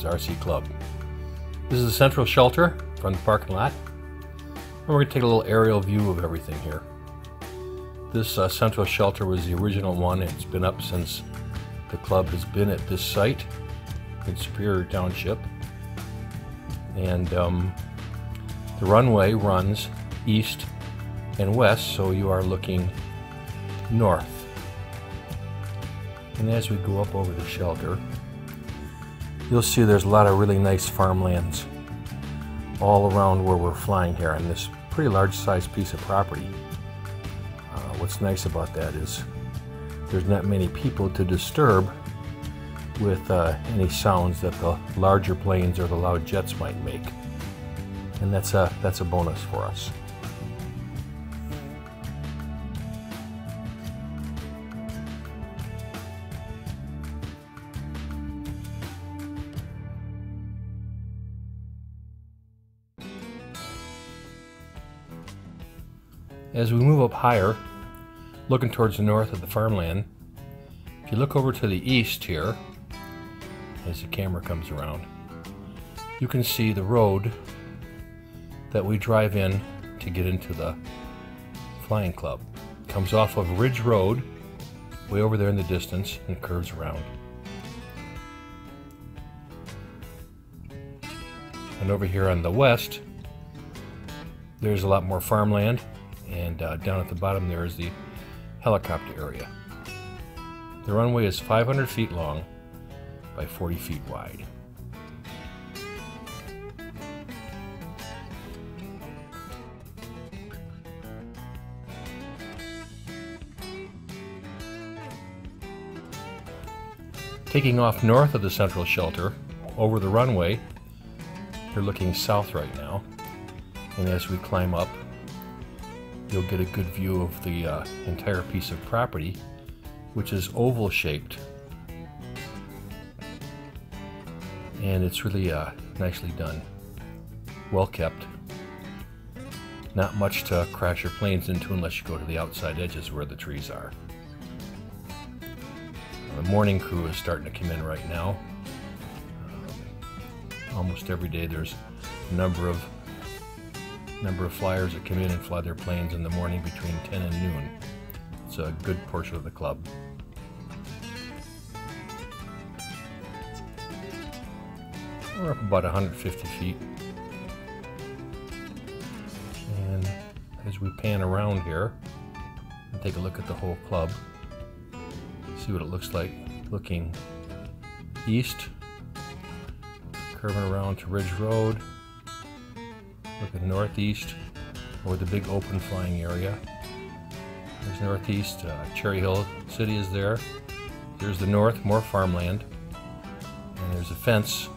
RC Club. This is the central shelter from the parking lot. And we're going to take a little aerial view of everything here. This uh, central shelter was the original one. It's been up since the club has been at this site in Superior Township. And um, the runway runs east and west, so you are looking north. And as we go up over the shelter, you'll see there's a lot of really nice farmlands all around where we're flying here on this pretty large sized piece of property. Uh, what's nice about that is there's not many people to disturb with uh, any sounds that the larger planes or the loud jets might make. And that's a, that's a bonus for us. As we move up higher, looking towards the north of the farmland, if you look over to the east here, as the camera comes around, you can see the road that we drive in to get into the flying club. It comes off of Ridge Road, way over there in the distance, and curves around. And over here on the west, there's a lot more farmland and uh, down at the bottom there is the helicopter area. The runway is 500 feet long by 40 feet wide. Taking off north of the central shelter, over the runway, you're looking south right now, and as we climb up, you'll get a good view of the uh, entire piece of property, which is oval shaped. And it's really uh, nicely done, well kept. Not much to crash your planes into unless you go to the outside edges where the trees are. The morning crew is starting to come in right now. Um, almost every day there's a number of number of flyers that come in and fly their planes in the morning between 10 and noon. It's a good portion of the club. We're up about 150 feet. And as we pan around here and take a look at the whole club, see what it looks like looking east, curving around to Ridge Road, looking northeast over the big open flying area. There's northeast, uh, Cherry Hill City is there. There's the north, more farmland. And there's a fence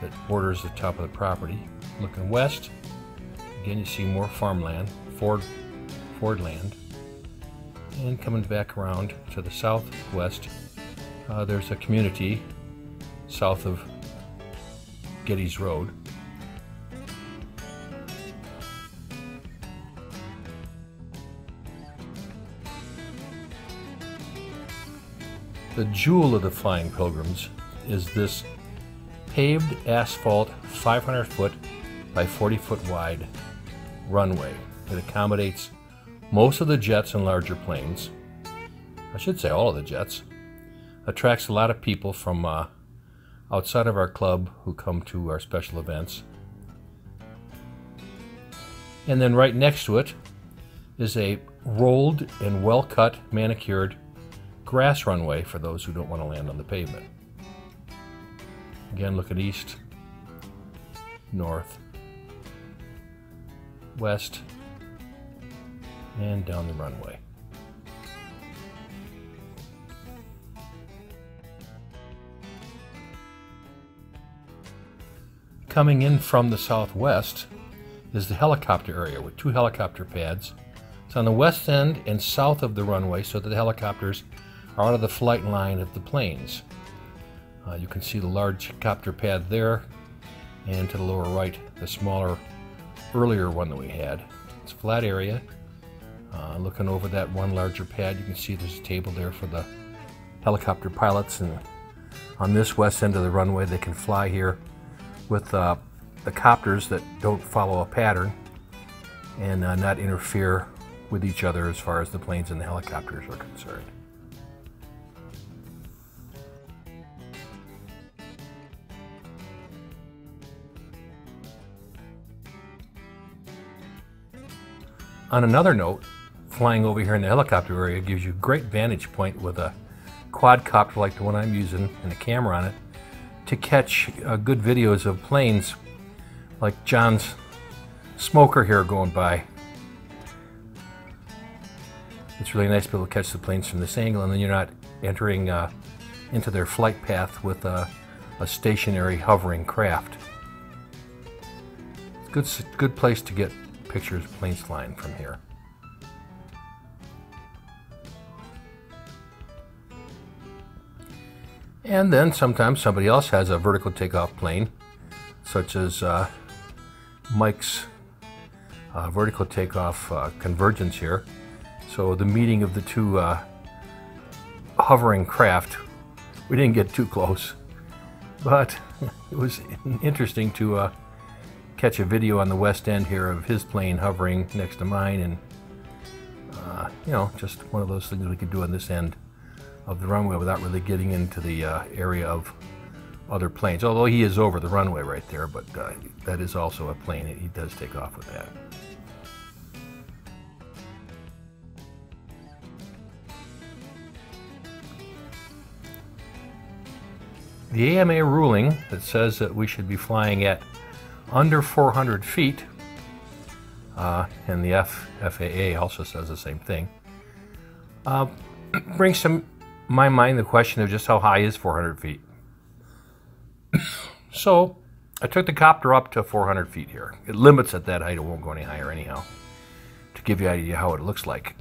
that borders the top of the property. Looking west, again you see more farmland, Ford, Ford land. And coming back around to the southwest, uh, there's a community south of Geddes Road. The jewel of the Flying Pilgrims is this paved asphalt 500 foot by 40 foot wide runway. It accommodates most of the jets and larger planes. I should say all of the jets. Attracts a lot of people from uh, outside of our club who come to our special events. And then right next to it is a rolled and well cut, manicured grass runway for those who don't want to land on the pavement. Again, look at east, north, west, and down the runway. Coming in from the southwest is the helicopter area with two helicopter pads. It's on the west end and south of the runway so that the helicopters out of the flight line of the planes. Uh, you can see the large copter pad there, and to the lower right, the smaller, earlier one that we had. It's a flat area. Uh, looking over that one larger pad, you can see there's a table there for the helicopter pilots and on this west end of the runway. They can fly here with uh, the copters that don't follow a pattern and uh, not interfere with each other as far as the planes and the helicopters are concerned. On another note, flying over here in the helicopter area gives you great vantage point with a quadcopter like the one I'm using and a camera on it to catch uh, good videos of planes like John's smoker here going by. It's really nice to be able to catch the planes from this angle and then you're not entering uh, into their flight path with a, a stationary hovering craft. It's good, good place to get pictures flying from here. And then sometimes somebody else has a vertical takeoff plane, such as uh, Mike's uh, vertical takeoff uh, convergence here. So the meeting of the two uh, hovering craft, we didn't get too close, but it was interesting to uh, catch a video on the west end here of his plane hovering next to mine and uh, you know just one of those things we could do on this end of the runway without really getting into the uh, area of other planes. Although he is over the runway right there but uh, that is also a plane. He does take off with that. The AMA ruling that says that we should be flying at under 400 feet, uh, and the F, FAA also says the same thing, uh, brings to my mind the question of just how high is 400 feet. so I took the copter up to 400 feet here. It limits at that height, it won't go any higher anyhow, to give you an idea how it looks like.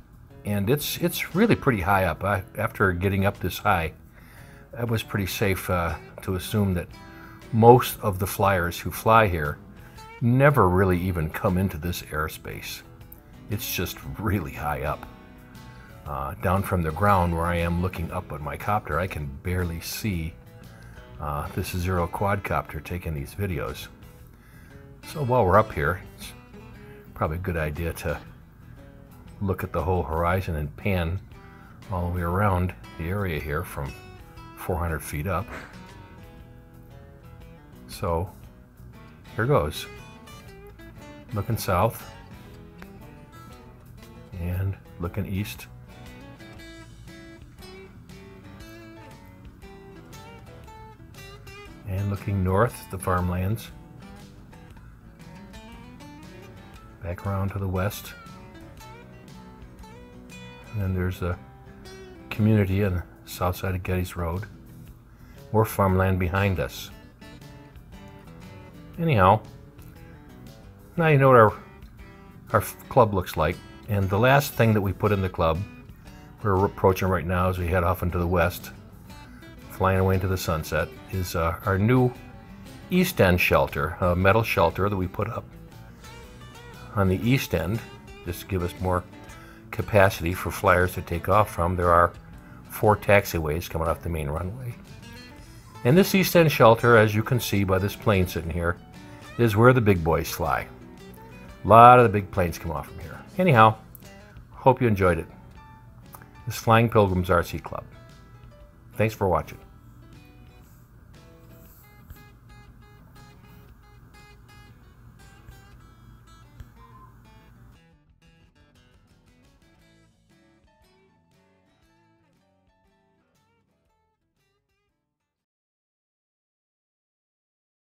And it's, it's really pretty high up. I, after getting up this high, it was pretty safe uh, to assume that most of the flyers who fly here never really even come into this airspace. It's just really high up. Uh, down from the ground where I am looking up at my copter, I can barely see uh, this Xiro quadcopter taking these videos. So while we're up here, it's probably a good idea to look at the whole horizon and pan all the way around the area here from 400 feet up. So here goes. Looking south and looking east. And looking north, the farmlands. Back around to the west. And then there's a community on the south side of Geddes Road. More farmland behind us. Anyhow, now you know what our, our club looks like. And the last thing that we put in the club, we're approaching right now as we head off into the west, flying away into the sunset, is uh, our new east end shelter, a metal shelter that we put up on the east end, just to give us more capacity for flyers to take off from. There are four taxiways coming off the main runway. And this east end shelter, as you can see by this plane sitting here, is where the big boys fly. A lot of the big planes come off from here. Anyhow, hope you enjoyed it. This Flying Pilgrims RC Club. Thanks for watching.